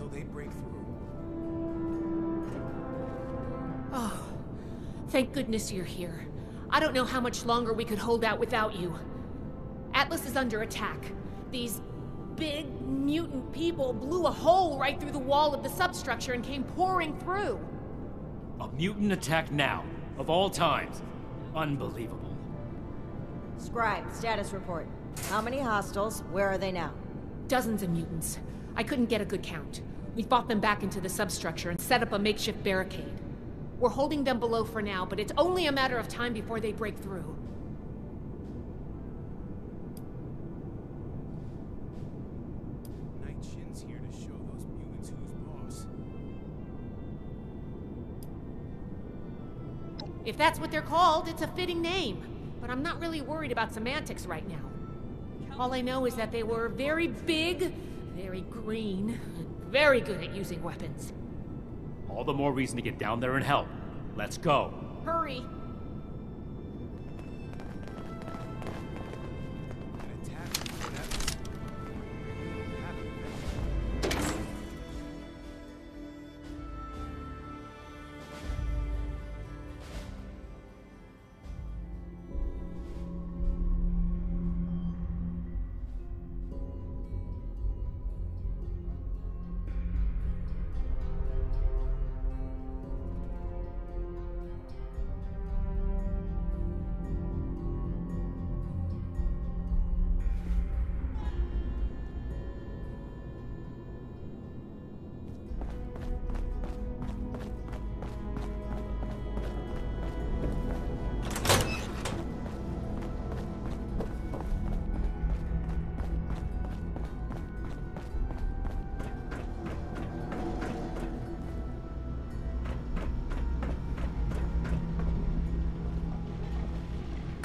much longer until they break through? Oh, thank goodness you're here. I don't know how much longer we could hold out without you. Atlas is under attack. These big mutant people blew a hole right through the wall of the substructure and came pouring through. A mutant attack now, of all times. Unbelievable. Scribe, status report. How many hostiles? Where are they now? Dozens of mutants. I couldn't get a good count. We fought them back into the substructure and set up a makeshift barricade. We're holding them below for now, but it's only a matter of time before they break through. Knight Shin's here to show those mutants who's boss. If that's what they're called, it's a fitting name. But I'm not really worried about semantics right now. All I know is that they were very big, very green, and very good at using weapons. All the more reason to get down there and help. Let's go. Hurry!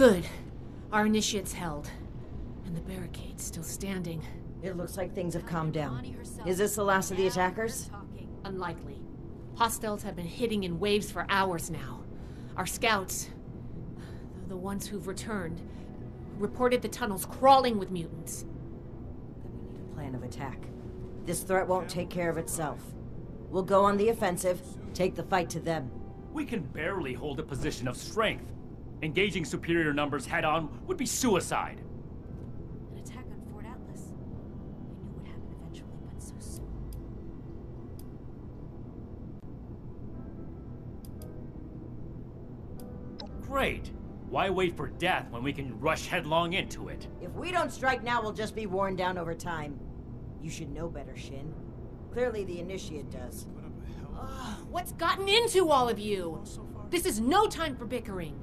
Good. Our initiate's held. And the barricade's still standing. It looks like things have calmed down. Is this the last of the attackers? Unlikely. Hostiles have been hitting in waves for hours now. Our scouts, the ones who've returned, reported the tunnels crawling with mutants. Then we need a plan of attack. This threat won't take care of itself. We'll go on the offensive, take the fight to them. We can barely hold a position of strength. Engaging superior numbers head on would be suicide. An attack on Fort Atlas. I knew would happen eventually, but so soon. Great. Why wait for death when we can rush headlong into it? If we don't strike now, we'll just be worn down over time. You should know better, Shin. Clearly the Initiate does. Put up hell Ugh, what's gotten into all of you? This is no time for bickering.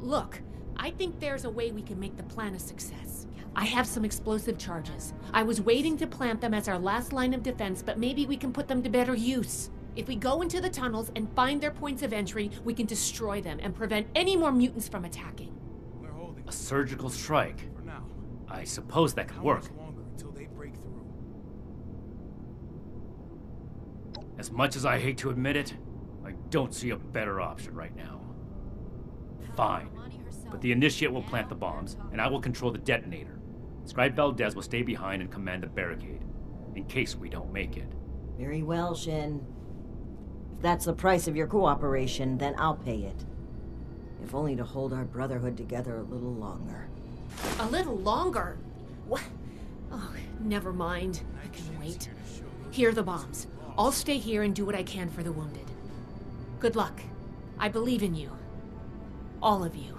Look, I think there's a way we can make the plan a success. I have some explosive charges. I was waiting to plant them as our last line of defense, but maybe we can put them to better use. If we go into the tunnels and find their points of entry, we can destroy them and prevent any more mutants from attacking. We're holding A surgical strike. for now. I suppose that could How work. much longer until they break through? As much as I hate to admit it, I don't see a better option right now. Fine. But the Initiate will plant the bombs, and I will control the detonator. Scribe Valdez will stay behind and command the barricade, in case we don't make it. Very well, Shin. If that's the price of your cooperation, then I'll pay it. If only to hold our brotherhood together a little longer. A little longer? What? Oh, never mind. I can wait. here to show those Here are the bombs. I'll stay here and do what I can for the wounded. Good luck. I believe in you. All of you.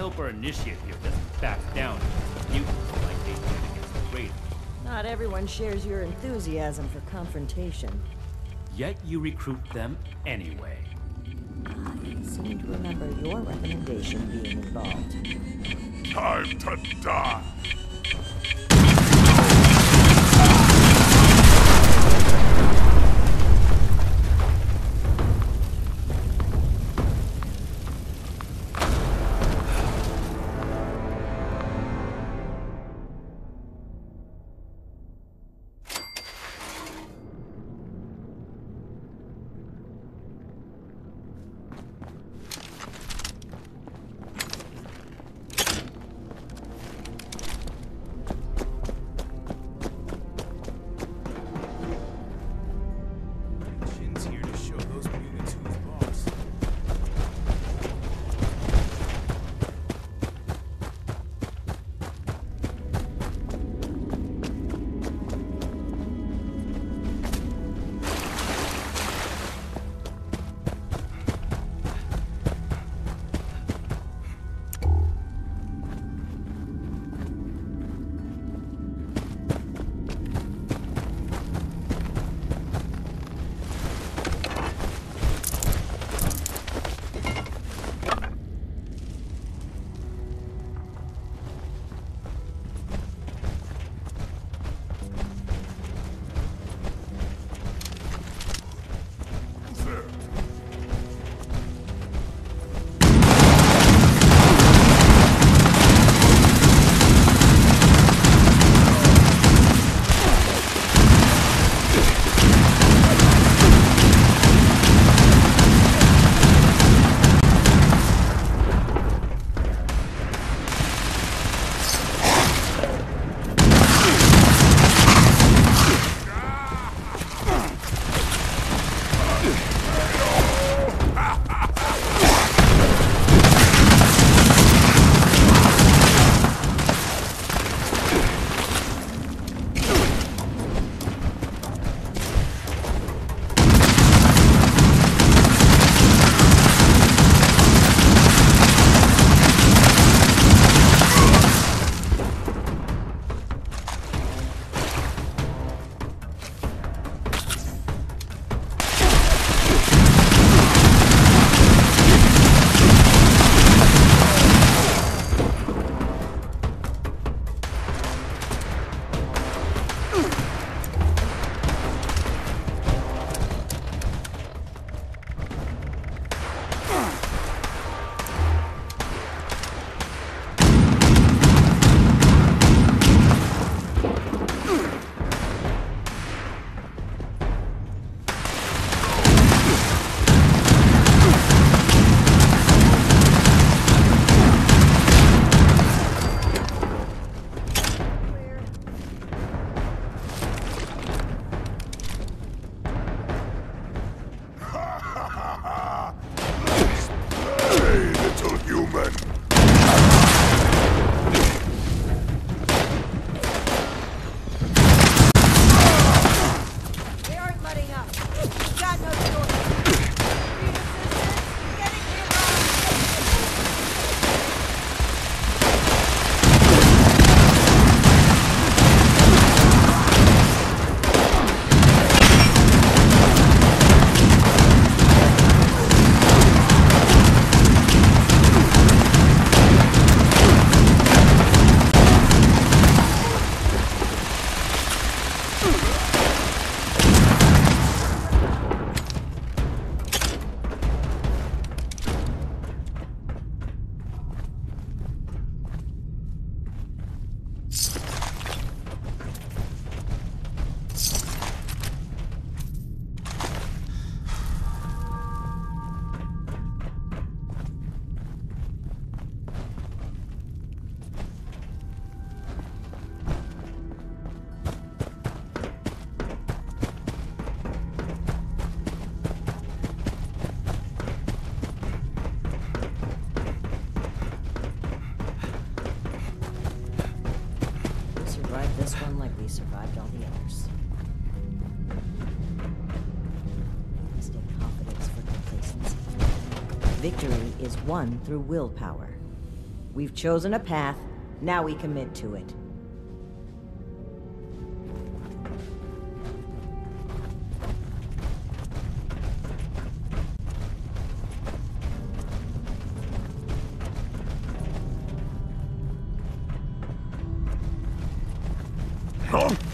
I hope our initiate here doesn't back down against mutants like they did against the Raiders. Not everyone shares your enthusiasm for confrontation. Yet you recruit them anyway. I seem to remember your recommendation being involved. Time to die. Won through willpower. We've chosen a path, now we commit to it. Huh?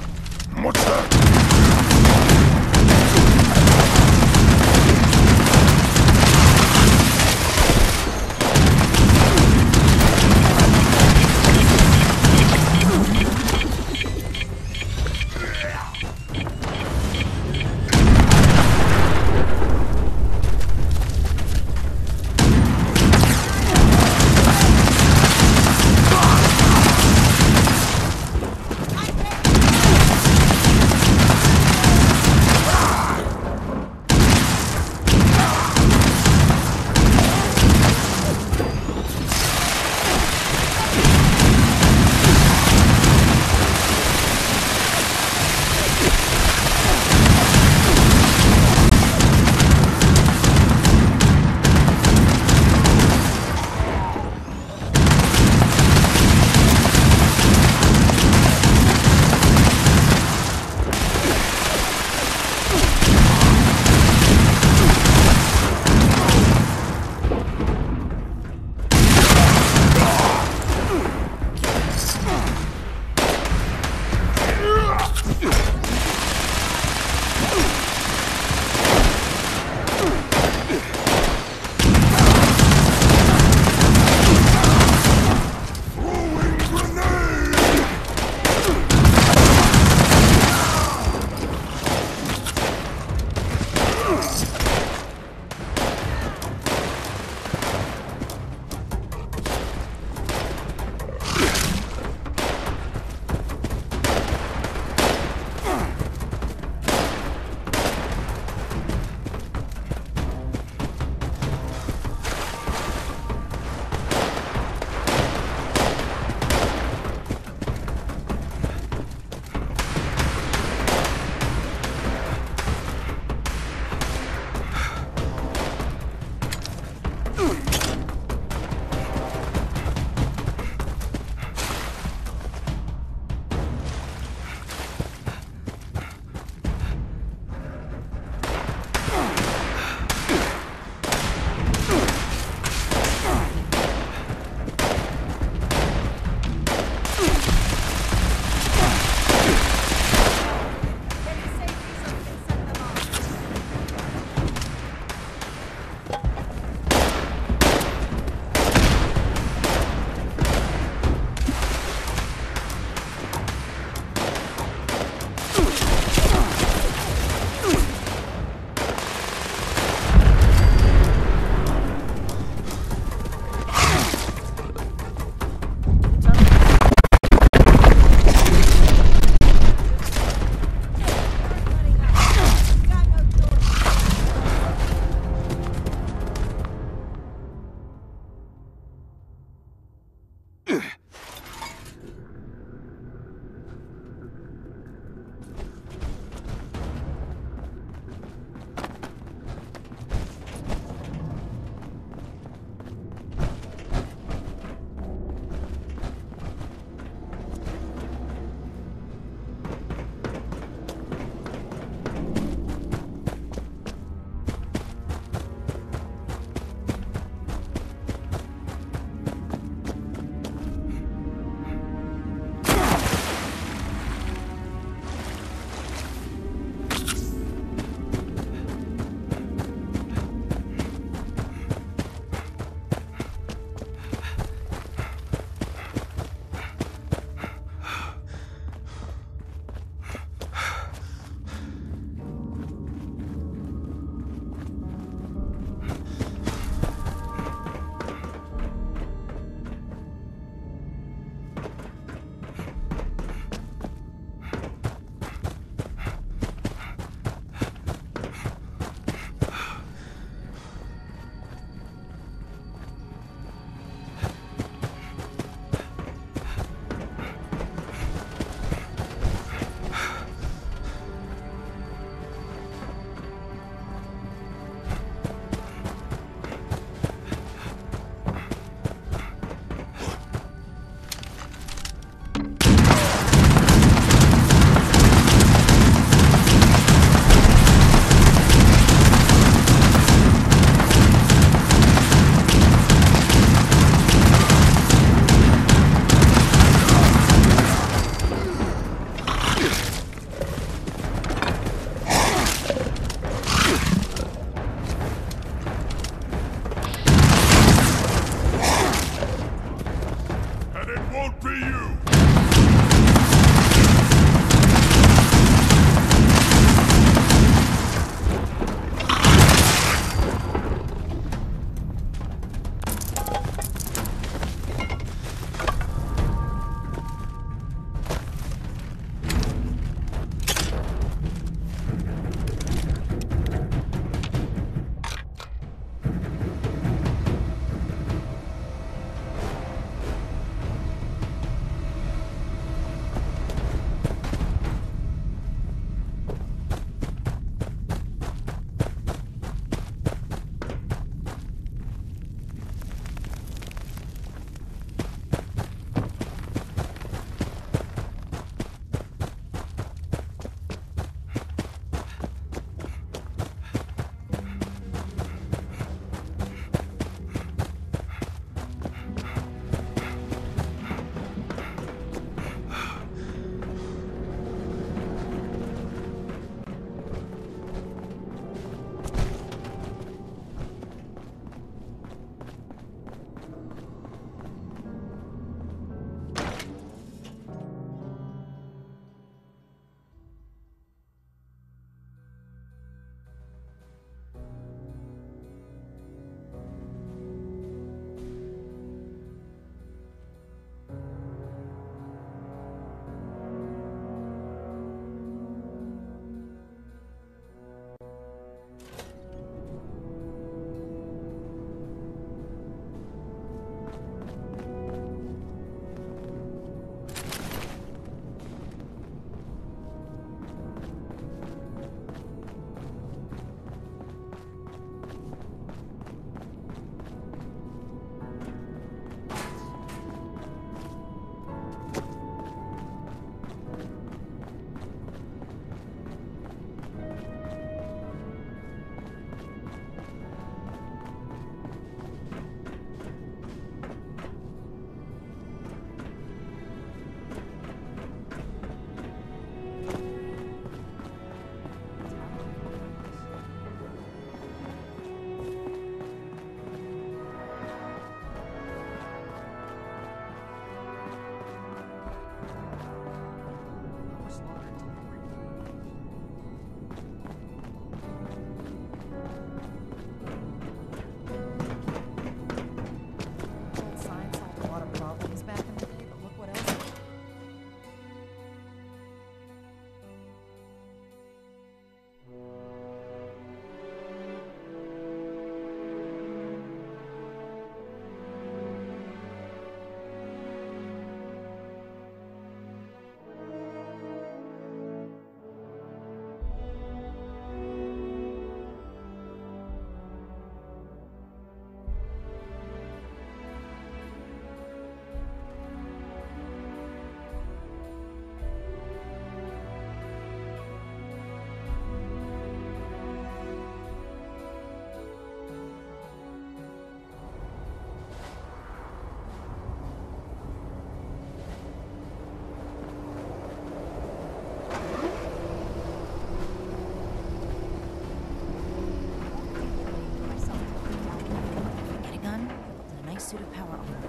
pseudopower on them.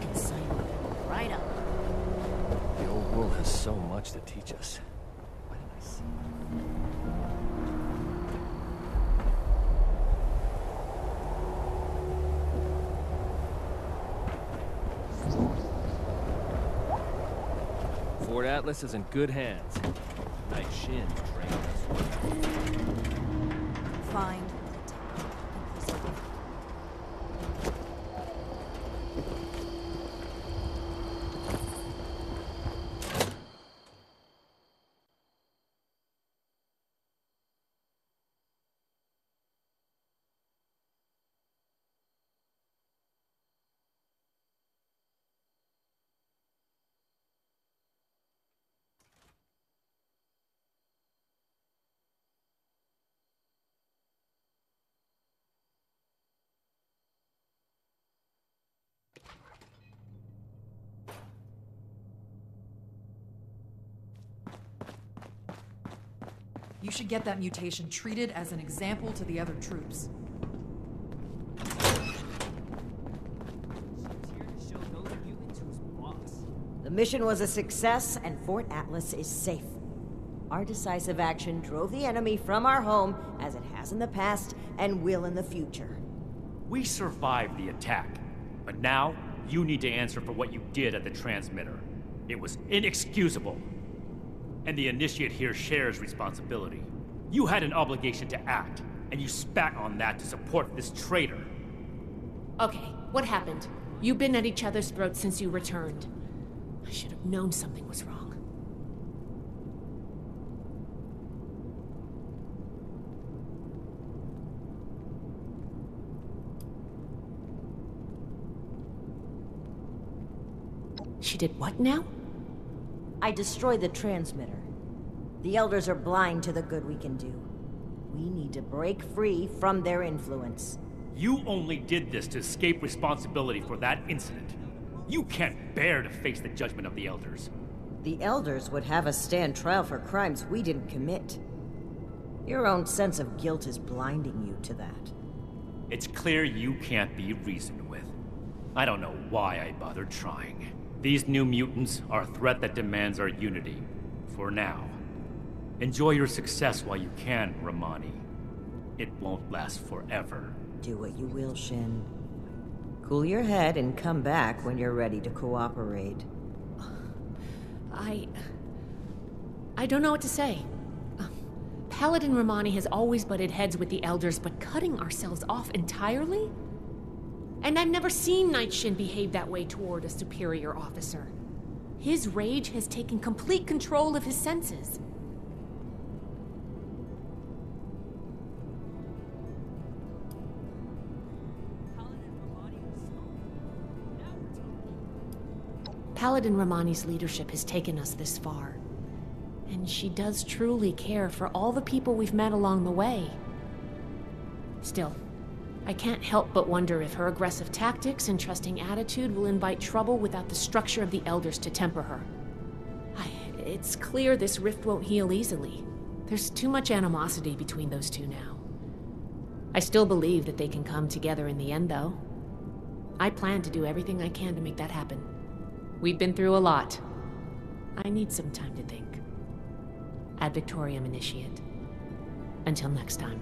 Can sign right up. The old world has so much to teach us. Why did I see Fort Atlas is in good hands. Knight Shin us. Fine. Should get that mutation treated as an example to the other troops. Here to show those mutants who's boss. The mission was a success, and Fort Atlas is safe. Our decisive action drove the enemy from our home, as it has in the past and will in the future. We survived the attack, but now you need to answer for what you did at the transmitter. It was inexcusable. And the initiate here shares responsibility. You had an obligation to act, and you spat on that to support this traitor. Okay, what happened? You've been at each other's throats since you returned. I should have known something was wrong. She did what now? I destroy the transmitter. The Elders are blind to the good we can do. We need to break free from their influence. You only did this to escape responsibility for that incident. You can't bear to face the judgment of the Elders. The Elders would have us stand trial for crimes we didn't commit. Your own sense of guilt is blinding you to that. It's clear you can't be reasoned with. I don't know why I bothered trying. These new mutants are a threat that demands our unity. For now. Enjoy your success while you can, Rahmani. It won't last forever. Do what you will, Shin. Cool your head and come back when you're ready to cooperate. I. I don't know what to say. Paladin Rahmani has always butted heads with the Elders, but cutting ourselves off entirely? And I've never seen Knight Shin behave that way toward a superior officer. His rage has taken complete control of his senses. Paladin Rahmani's leadership has taken us this far. And she does truly care for all the people we've met along the way. Still, I can't help but wonder if her aggressive tactics and trusting attitude will invite trouble without the structure of the Elders to temper her. I, it's clear this rift won't heal easily. There's too much animosity between those two now. I still believe that they can come together in the end, though. I plan to do everything I can to make that happen. We've been through a lot. I need some time to think. Ad Victoriam Initiate. Until next time.